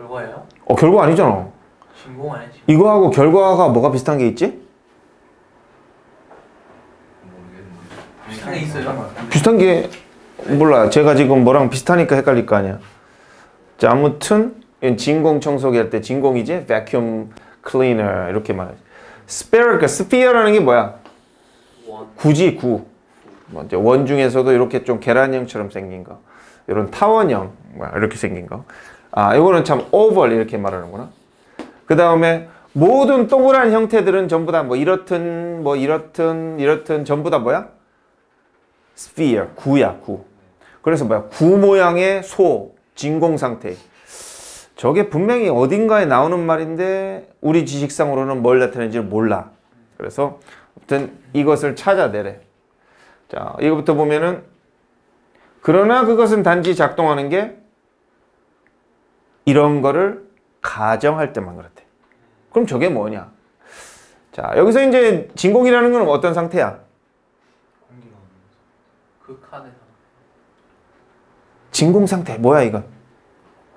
결과예요? 어 결과 아니잖아. 신공 아니지? 이거하고 결과가 뭐가 비슷한 게 있지? 비슷한 게 있어요? 비슷한 게 몰라. 제가 지금 뭐랑 비슷하니까 헷갈릴 거 아니야. 자 아무튼 진공 청소기 할 때 진공이지 vacuum cleaner 이렇게 말하지. sphere 그러니까 sphere라는 게 뭐야? 원. 구지 구. 뭐 이제 원 중에서도 이렇게 좀 계란형처럼 생긴 거. 이런 타원형 이렇게 생긴 거. 아 이거는 참 oval 이렇게 말하는구나. 그 다음에 모든 동그란 형태들은 전부 다 뭐 이렇든 뭐 이렇든 이렇든 전부 다 뭐야? sphere 구야 구. 그래서 뭐야 구 모양의 소 진공 상태. 저게 분명히 어딘가에 나오는 말인데 우리 지식상으로는 뭘 나타내는지 몰라. 그래서 아무튼 이것을 찾아내래. 자, 이거부터 보면은 그러나 그것은 단지 작동하는 게 이런 거를 가정할 때만 그렇대. 그럼 저게 뭐냐? 자, 여기서 이제 진공이라는 건 어떤 상태야? 공기가 없는 극한의 상태. 진공 상태 뭐야 이건?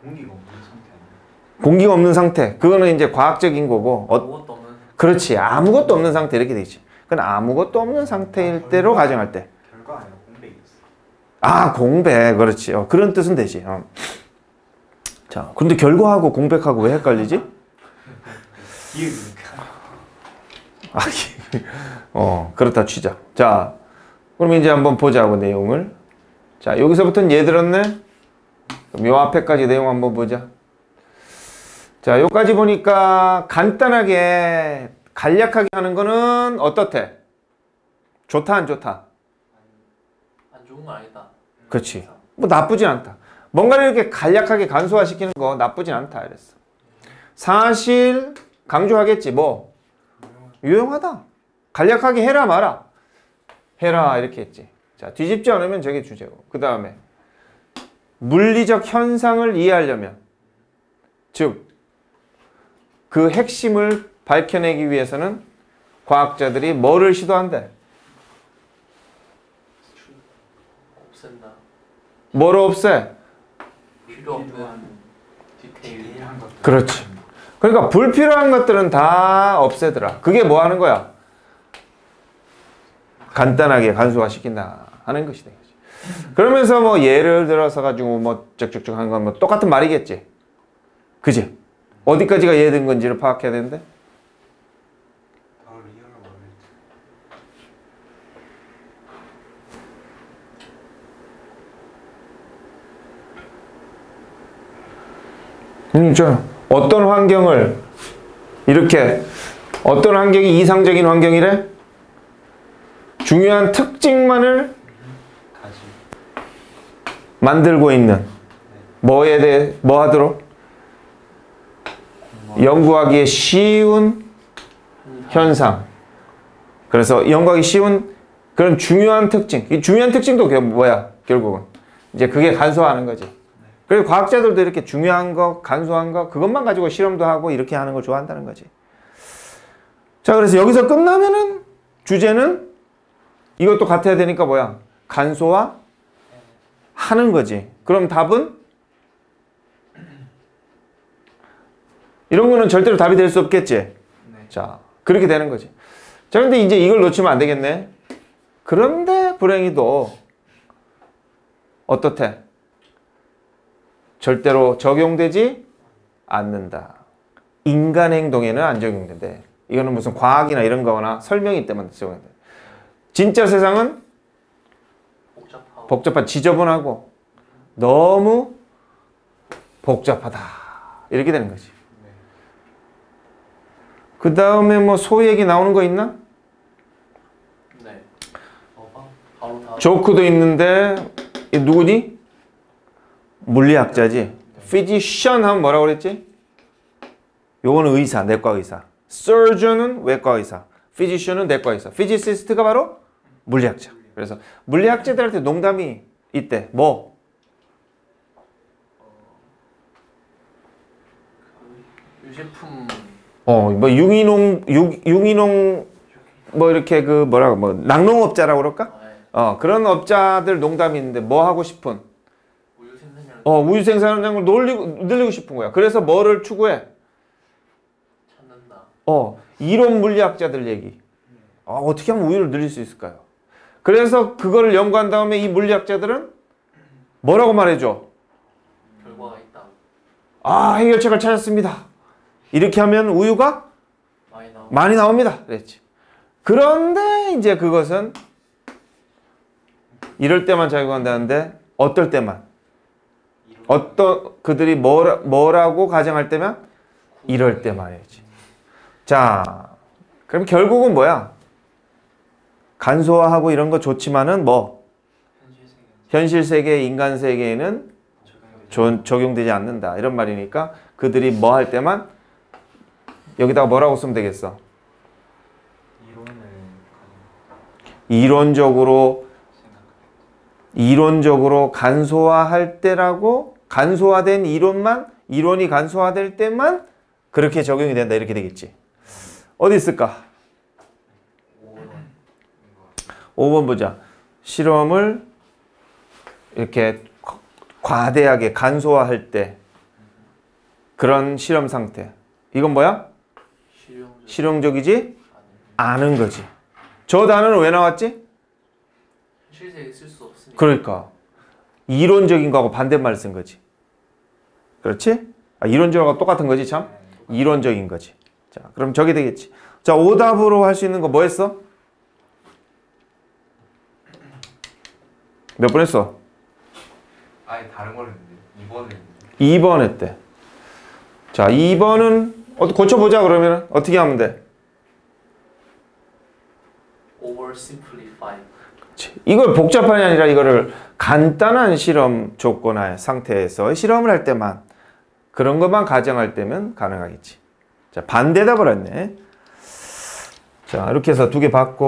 공기가 없는 상태? 공기가 없는 상태. 그거는 이제 과학적인 거고. 어, 아무것도 없는 그렇지. 아무것도 없는 상태 이렇게 되지. 그건 아무것도 없는 상태일 때로 가정할 때. 결과 아니라 공백이었어. 아, 공백. 그렇지. 어, 그런 뜻은 되지. 어. 자, 근데 결과하고 공백하고 왜 헷갈리지? 아, 어, 그렇다 치자. 자, 그럼 이제 한번 보자고 내용을. 자, 여기서부터는 얘 들었네. 그럼 요 앞에까지 내용 한번 보자. 자, 요까지 보니까 간단하게 간략하게 하는 거는 어떻대? 좋다 안 좋다? 안 좋은 건 아니다. 그렇지. 뭐 나쁘진 않다. 뭔가를 이렇게 간략하게 간소화시키는 거 나쁘진 않다 이랬어. 사실 강조하겠지 뭐 유용하다. 간략하게 해라 마라. 해라 이렇게 했지. 자 뒤집지 않으면 저게 주제고. 그 다음에 물리적 현상을 이해하려면 즉 그 핵심을 밝혀내기 위해서는 과학자들이 뭐를 시도한대? 뭐를 없애? 필요 없는 디테일. 디테일한 것들. 그렇지. 그러니까 불필요한 것들은 다 없애더라. 그게 뭐 하는 거야? 간단하게 간소화 시킨다 하는 것이 된 거지. 그러면서 뭐 예를 들어서 가지고 뭐 쩍쩍쩍 한건 뭐 똑같은 말이겠지. 그지? 어디까지가 예된 건지를 파악해야 되는데. the real world. 음, 저 어떤 환경을 이렇게 어떤 환경이 이상적인 환경이래? 중요한 특징만을. 만들고 있는 뭐에 대해 뭐 하도록 연구하기에 쉬운 현상. 그래서 연구하기 쉬운 그런 중요한 특징. 이 중요한 특징도 뭐야? 결국은 이제 그게 간소화하는 거지. 그래서 과학자들도 이렇게 중요한 거, 간소한 거 그것만 가지고 실험도 하고 이렇게 하는 걸 좋아한다는 거지. 자, 그래서 여기서 끝나면은 주제는 이것도 같아야 되니까 뭐야? 간소화 하는 거지. 그럼 답은 이런 거는 절대로 답이 될 수 없겠지. 네. 자, 그렇게 되는 거지. 자, 근데 이제 이걸 놓치면 안 되겠네. 그런데 불행히도 어떻대? 절대로 적용되지 않는다. 인간 행동에는 안 적용된대. 이거는 무슨 과학이나 이런 거나 설명이 때만 적용된대. 진짜 세상은 복잡하고 복잡한 지저분하고 너무 복잡하다 이렇게 되는 거지. 그 다음에 뭐 소 얘기 나오는 거 있나? 네. 다. 조크도 있는데 이 누구니? 물리학자지. 피지션 하면 뭐라고 그랬지? 요거는 의사, 내과 의사. surgeon은 외과 의사. physician은 내과 의사. physicist가 바로 물리학자. 그래서 물리학자들한테 농담이 있대. 뭐? 유제품 어, 뭐 유기농 유, 유기농 뭐 이렇게 그 뭐라고 뭐 낙농업자라고 그럴까? 아, 네. 어, 그런 업자들 농담이 있는데 뭐 하고 싶은? 어, 우유 생산량을 늘리고, 늘리고 싶은 거야. 그래서 뭐를 추구해? 찾는다. 어, 이론 물리학자들 얘기. 아, 어떻게 하면 우유를 늘릴 수 있을까요? 그래서 그거를 연구한 다음에 이 물리학자들은 뭐라고 말해줘? 결과가 있다. 아, 해결책을 찾았습니다. 이렇게 하면 우유가 많이. 많이 나옵니다. 그랬지. 그런데 이제 그것은 이럴 때만 작용한다는데 어떨 때만 어떤 그들이 뭐라, 뭐라고 가정할 때면 이럴 때만이지. 자, 그럼 결국은 뭐야? 간소화하고 이런 거 좋지만은 뭐 현실 세계 인간 세계에는 조- 적용되지 않는다 이런 말이니까 그들이 뭐 할 때만 여기다가 뭐라고 쓰면 되겠어? 이론적으로 이론적으로 간소화할 때라고 간소화된 이론만 이론이 간소화될 때만 그렇게 적용이 된다 이렇게 되겠지. 어디 있을까? 오원. 5번 보자. 실험을 이렇게 과- 과대하게 간소화할 때 그런 실험 상태. 이건 뭐야? 실용적. 아니. 않은 거지. 저 단어는 왜 나왔지? 실세에 쓸 수 없으니까. 그러니까 이론적인 거하고 반대말을 쓴 거지. 그렇지? 아, 이론적하고 똑같은 거지 참. 이론적인 거지. 자, 그럼 저게 되겠지. 자, 오답으로 할 수 있는 거 뭐 했어? 몇 번 했어? 아예 다른 걸 했는데 이번에 2번 했대. 자, 2번은 어떻게 고쳐보자 그러면 어떻게 하면 돼? over simplify. 그치. 이걸 복잡한이 아니라 이거를 간단한 실험 조건의 상태에서 실험을 할 때만 그런 것만 가정할 때면 가능하겠지. 자, 반대답을 했네. 자, 이렇게 해서 두 개 받고